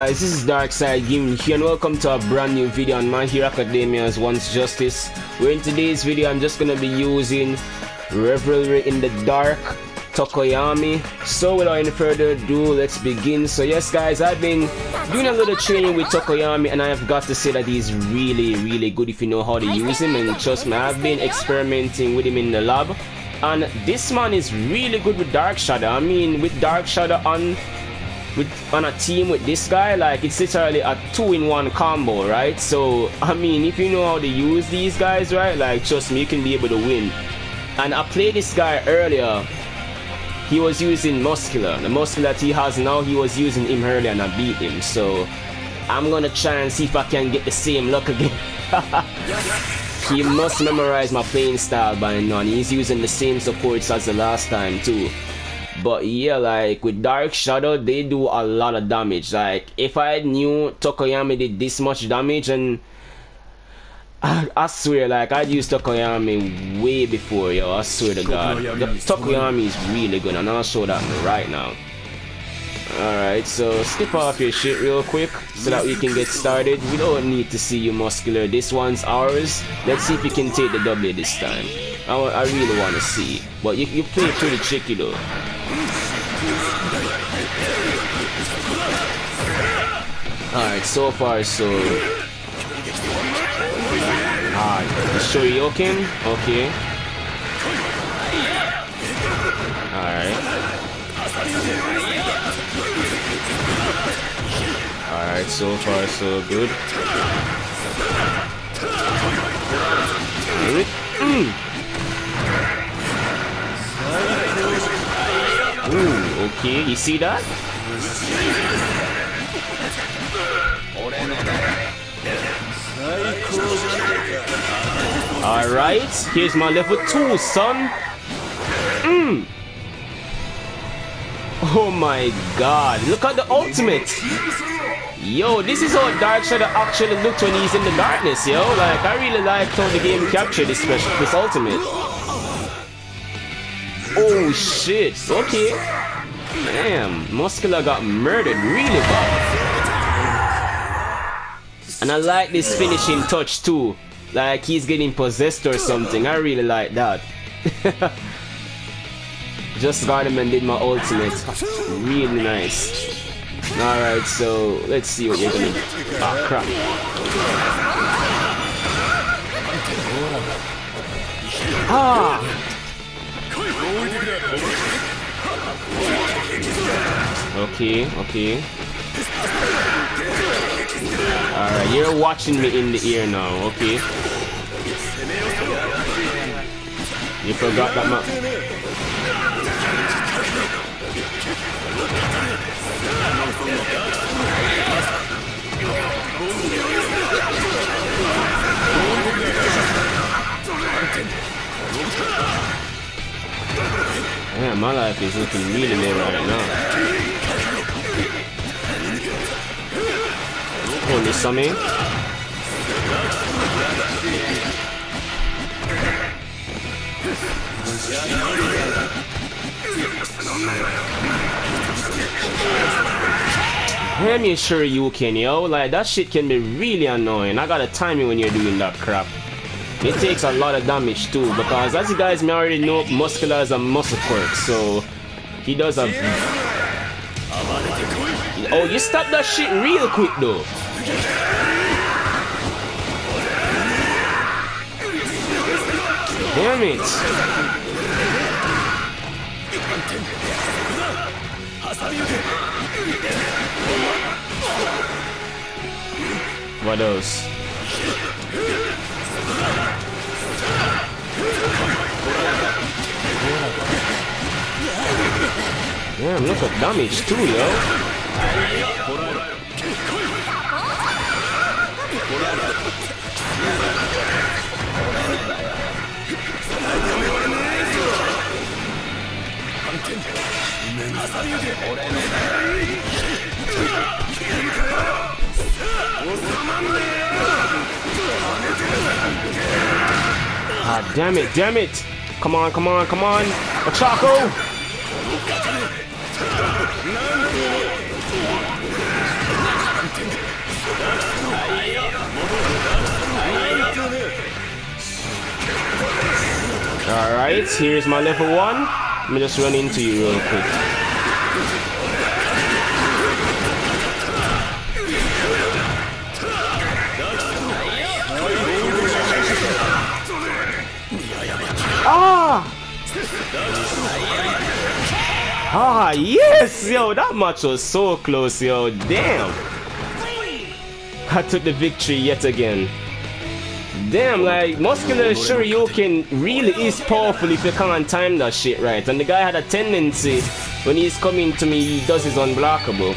guys, this is Darkside Gaming here and welcome to a brand new video on My Hero Academia's One's Justice where in today's video I'm just gonna be using Revelry in the Dark Tokoyami. So without any further ado let's begin. So yes guys I've been doing a little training with Tokoyami and I have got to say that he's really really good if you know how to use him and trust me I've been experimenting with him in the lab. And this man is really good with Dark Shadow. I mean with Dark Shadow on with on a team with this guy, like it's literally a two-in-one combo, right? So I mean, if you know how to use these guys, right? Like trust me, you can be able to win. And I played this guy earlier. He was using muscular. The muscular that he has now, he was using him earlier and I beat him. So I'm gonna try and see if I can get the same luck again. he must memorize my playing style by now. And he's using the same supports as the last time too. But yeah, like with Dark Shadow, they do a lot of damage. Like if I knew Tokoyami did this much damage, and I, I swear, like I'd use Tokoyami way before, yo. I swear to God, the, Tokoyami is really good, and I'll show that right now. Alright, so skip off your shit real quick so that we can get started. We don't need to see you muscular. This one's ours. Let's see if we can take the W this time. I, I really want to see. But you, you play pretty tricky though. Alright, so far so... Ah, Shoryuken? Okay. Alright. Alright, so far so good. Mm. Okay, you see that? Alright, here's my level 2, son. Mm. Oh my god, look at the ultimate. Yo, this is how Dark Shadow actually looked when he's in the darkness, yo. Like, I really like how the game captured this special, this ultimate. Oh shit, okay. Damn, Muscular got murdered really bad. And I like this finishing touch too. Like he's getting possessed or something. I really like that. Just got him and did my ultimate. Really nice. Alright, so let's see what you're gonna do. Ah, crap. Ah! Okay, okay. Alright, you're watching me in the ear now, okay? You forgot that map. Yeah, my life is looking really low right now. Holy Sami. Damn you sure you can, yo. Like, that shit can be really annoying. I gotta time you when you're doing that crap. It takes a lot of damage too, because as you guys may already know, Muscular is a muscle quirk, so he does a... Oh, you stop that shit real quick though. Damn it! What else? Damn, look at damage too, yo. Ah, damn it, damn it! Come on, come on, come on! Ochako! Alright, here's my level 1. Let me just run into you real quick. Ah, yes! Yo, that match was so close, yo. Damn! I took the victory yet again. Damn, like, Muscular Shoryuken really is powerful if you can't time that shit right. And the guy had a tendency, when he's coming to me, he does his unblockable.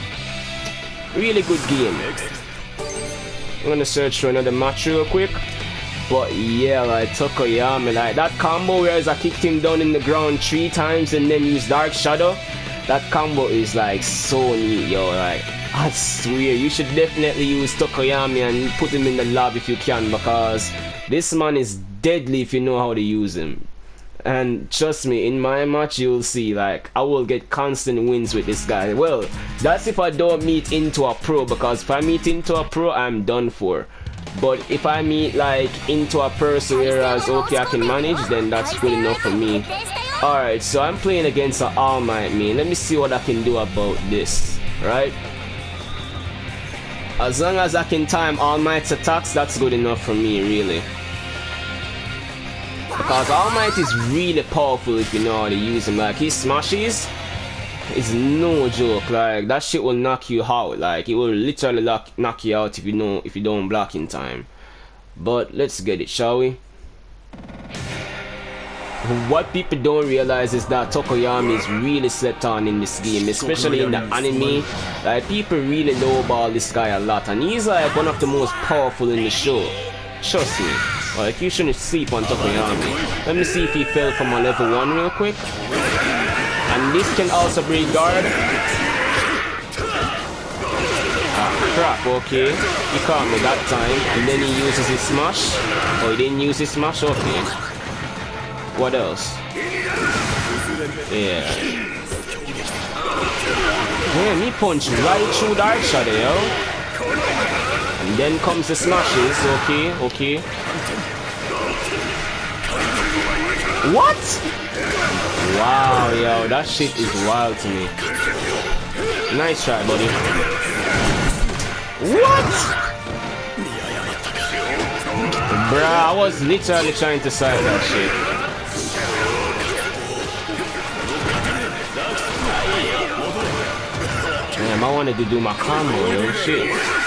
Really good game. I'm gonna search for another match real quick. But yeah, like Tokoyami, like that combo where I kicked him down in the ground three times and then use Dark Shadow, that combo is like so neat, yo. Like I swear, you should definitely use Tokoyami and put him in the lab if you can because this man is deadly if you know how to use him. And trust me, in my match, you'll see, like, I will get constant wins with this guy. Well, that's if I don't meet into a pro, because if I meet into a pro, I'm done for. But if I meet like into a person where whereas okay I can manage then that's good enough for me. Alright, so I'm playing against an All Might man. Let me see what I can do about this. Right? As long as I can time All Might's attacks, that's good enough for me, really. Because All Might is really powerful if you know how to use him. Like, he smashes, it's no joke. Like that shit will knock you out. Like it will literally lock, knock you out if you know if you don't block in time. But let's get it, shall we? What people don't realize is that Tokoyami is really slept on in this game, especially in the anime. Like people really know about this guy a lot, and he's like one of the most powerful in the show. Trust me. Like you shouldn't sleep on Tokoyami. Let me see if he fell from a level one real quick. And this can also break guard. Ah, crap, okay. He caught me that time. And then he uses his smash. Oh, he didn't use his smash? Okay. What else? Yeah. Damn, he punched right through Dark Shadow, yo. And then comes the smashes. Okay, okay. What? Wow, yo, that shit is wild to me. Nice try, buddy. What? Bruh, I was literally trying to side that shit. Damn, I wanted to do my combo, yo, shit.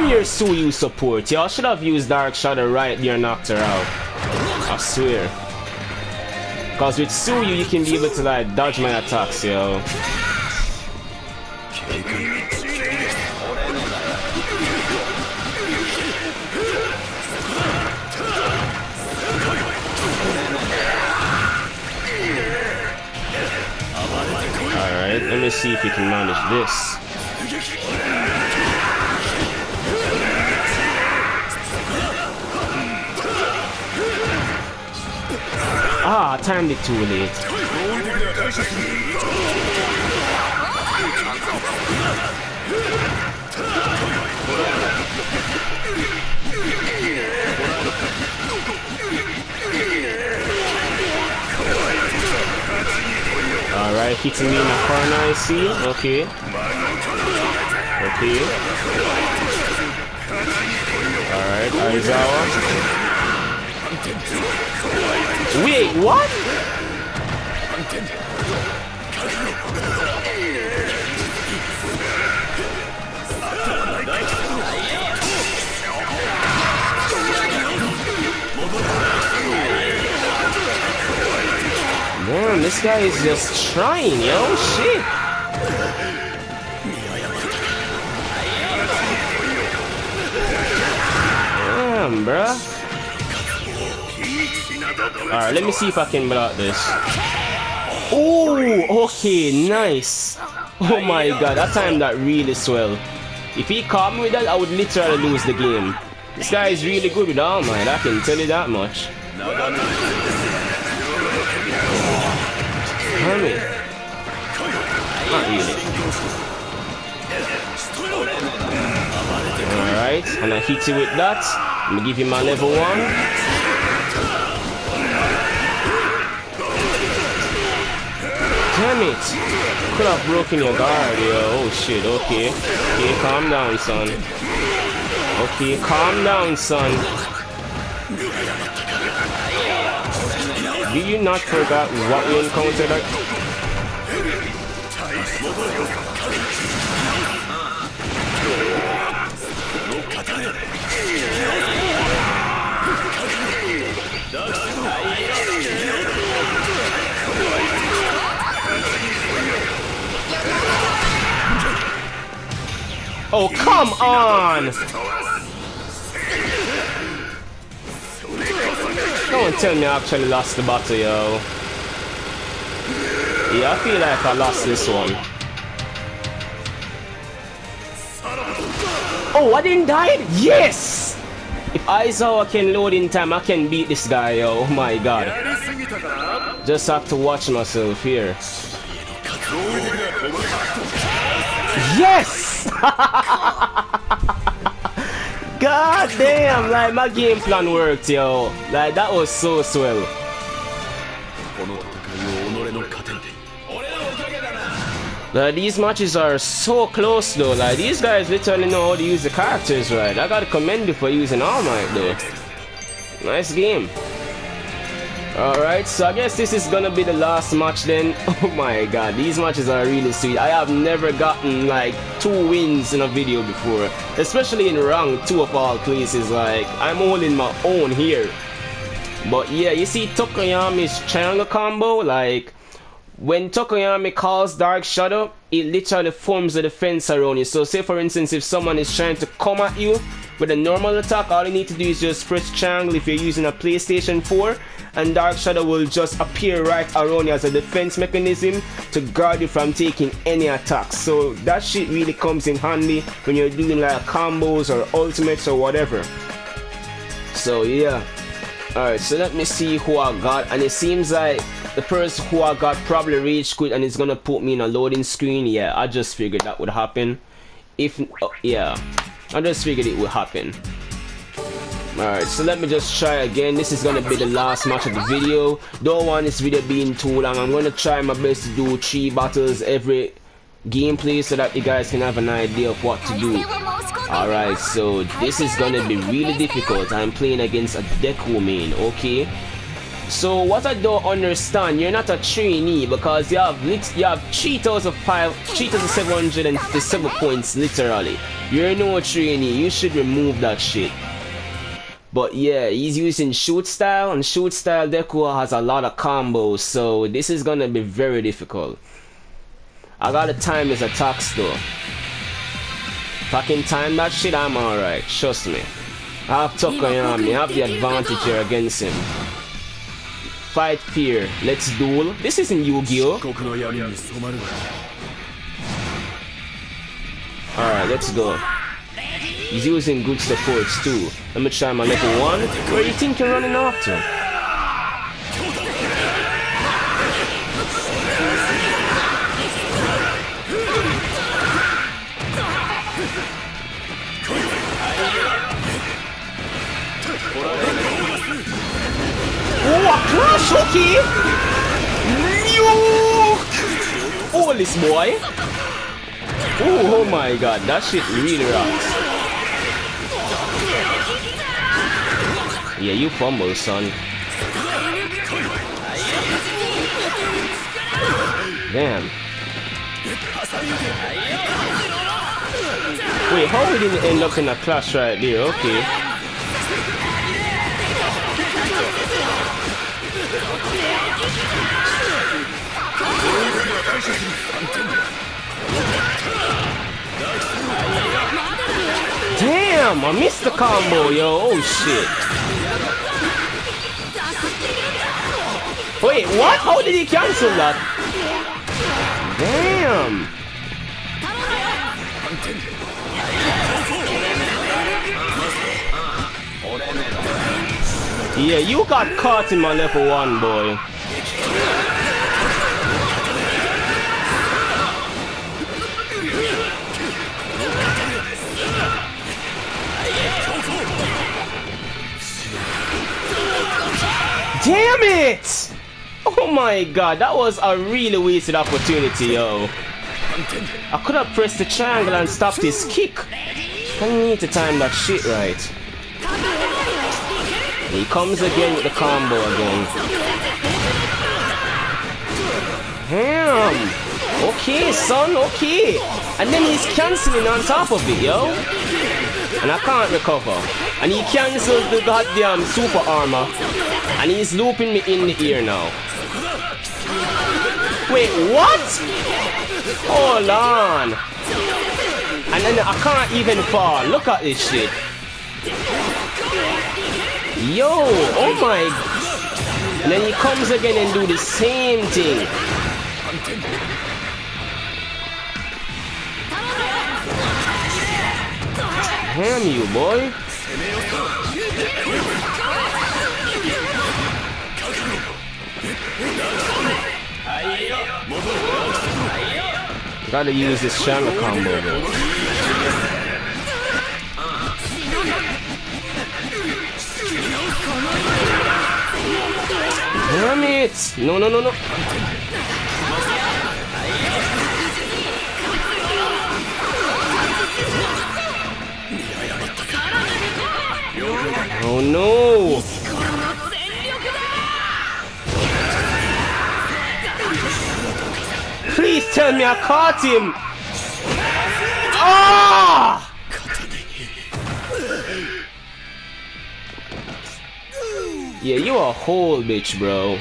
Damn your Tsuyu support. Y'all should have used Dark Shadow right there knocked her out. I swear. Cause with Tsuyu you can be able to like dodge my attacks, yo. Alright, let me see if you can manage this. Ah, timed it too late. Alright, hitting me in the corner, I see. Okay. Okay. Alright, Aizawa. Wait, what? Man, this guy is just trying, yo. Shit. Damn, bruh. Alright, let me see if I can block this. Oh, okay, nice. Oh my god, that time that really swell. If he caught me with that, I would literally lose the game. This guy is really good with All Might, I can tell you that much. Damn Not really. Alright, and I hit you with that. Let me give you my level one. Damn it! Could have broken your guard, yo. Oh shit, okay. Okay, calm down, son. Okay, calm down, son. Did you not forget what we encountered? Oh, come on! Don't tell me I actually lost the battle, yo. Yeah, I feel like I lost this one. Oh, I didn't die? Yes! If Aizawa can load in time, I can beat this guy, yo. Oh my god. Just have to watch myself here. Yes! God damn, like my game plan worked, yo. Like that was so swell. Like these matches are so close though. Like these guys literally know how to use the characters right. I gotta commend you for using All Might though. Nice game. Alright, so I guess this is gonna be the last match then. Oh my god, these matches are really sweet. I have never gotten like two wins in a video before. Especially in rank 2 of all places. Like, I'm holding my own here. But yeah, you see Tokoyami's triangle combo, like when Tokoyami calls Dark Shadow, it literally forms a defense around you. So say for instance, if someone is trying to come at you with a normal attack, all you need to do is just press triangle if you're using a PlayStation 4 and Dark Shadow will just appear right around you as a defense mechanism to guard you from taking any attacks. So that shit really comes in handy when you're doing like combos or ultimates or whatever. So yeah. Alright, so let me see who I got and it seems like the person who I got probably rage quit and it's gonna put me in a loading screen. Yeah, I just figured that would happen. If, oh, yeah, I just figured it would happen. Alright, so let me just try again. This is gonna be the last match of the video. Don't want this video being too long. I'm gonna try my best to do three battles every gameplay so that you guys can have an idea of what to do. Alright, so this is gonna be really difficult. I'm playing against a Deku main, okay? So what I don't understand, you're not a trainee because you have you have 3,500 3,757 points literally. You're no trainee. You should remove that shit. But yeah, he's using shoot style and shoot style Deku has a lot of combos, so this is gonna be very difficult. I gotta time his attacks though. Fucking time that shit, I'm alright. Trust me. I have Tokoyami, I have the advantage here against him. Fight fear. Let's duel. This isn't Yu-Gi-Oh! Alright, let's go. He's using good supports too. Let me try my level 1. Where do you think you're running after? Oh, a okay! Oh, this boy! Oh, oh my god, that shit really rocks. Yeah, you fumble, son. Damn. Wait, how we didn't end up in a clash right there? Okay. Damn, I missed the combo, yo. Oh shit. Wait, what? How did he cancel that? Damn. Yeah, you got caught in my level one, boy. Damn it! Oh my god, that was a really wasted opportunity, yo. I could have pressed the triangle and stopped his kick. I need to time that shit right. He comes again with the combo again. Damn! Okay, son, okay. And then he's cancelling on top of it, yo. And I can't recover. And he cancels the goddamn super armor. And he's looping me in the ear now. Wait, what? Hold on. And then I can't even fall. Look at this shit. Yo, oh my. And then he comes again and do the same thing. Damn you, boy. Gotta use this Shama combo though. Damn it! No, no, no, no. Oh no! Tell me I caught him! Ah! Yeah, you a whole bitch, bro.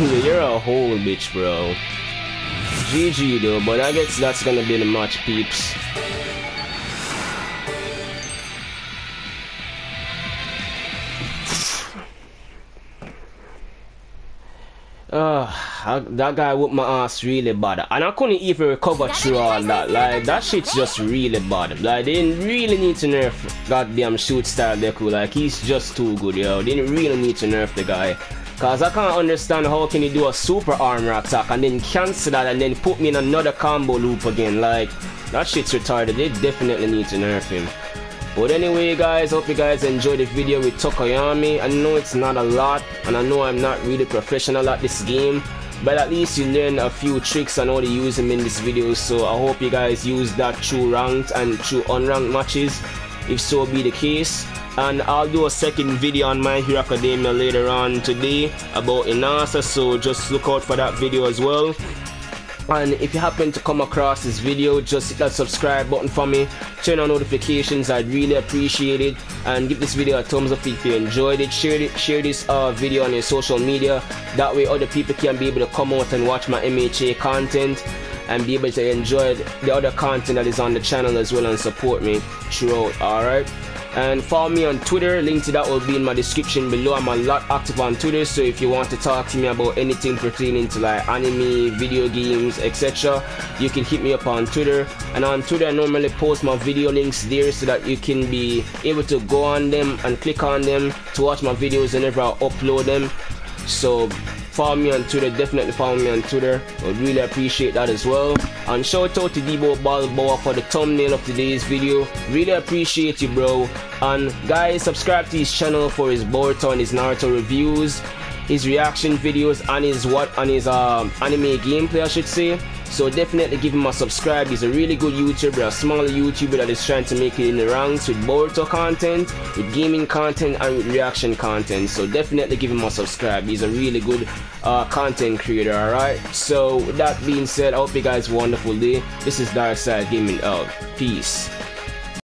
you're a whole bitch, bro. GG though, but I guess that's gonna be the match, peeps. Uh, that guy whooped my ass really bad. And I couldn't even recover through all that. Like, that shit's just really bad. Like, they didn't really need to nerf goddamn shoot style Deku. Like, he's just too good, yo. They didn't really need to nerf the guy. Cause I can't understand how can you do a super armor attack and then cancel that and then put me in another combo loop again. Like, that shit's retarded. They definitely need to nerf him. But anyway guys, hope you guys enjoyed the video with Tokoyami. I know it's not a lot and I know I'm not really professional at this game. But at least you learn a few tricks and how to use them in this video. So I hope you guys use that through ranked and through unranked matches. If so be the case. And I'll do a second video on My Hero Academia later on today about Inasa. So just look out for that video as well and if you happen to come across this video just hit that subscribe button for me. Turn on notifications I'd really appreciate it. And give this video a thumbs up if you enjoyed it. Share it share this uh, video on your social media. That way other people can be able to come out and watch my MHA content and be able to enjoy the other content that is on the channel as well and support me throughout alright and follow me on Twitter. Link to that will be in my description below. I'm a lot active on Twitter, so if you want to talk to me about anything pertaining to like anime, video games, etc., you can hit me up on Twitter. And on Twitter, I normally post my video links there so that you can be able to go on them and click on them to watch my videos whenever I upload them. So follow me on Twitter, definitely follow me on Twitter. I would really appreciate that as well. And shout out to Debo Balboa for the thumbnail of today's video. Really appreciate you, bro. And guys, subscribe to his channel for his Boruto and his Naruto reviews, his reaction videos, and his what and his um, anime gameplay, I should say. So definitely give him a subscribe. He's a really good YouTuber, a smaller YouTuber that is trying to make it in the ranks with Boruto content, with gaming content, and with reaction content. So definitely give him a subscribe. He's a really good uh, content creator, alright? So with that being said, I hope you guys wonderful day. This is Dark Side Gaming out. Peace.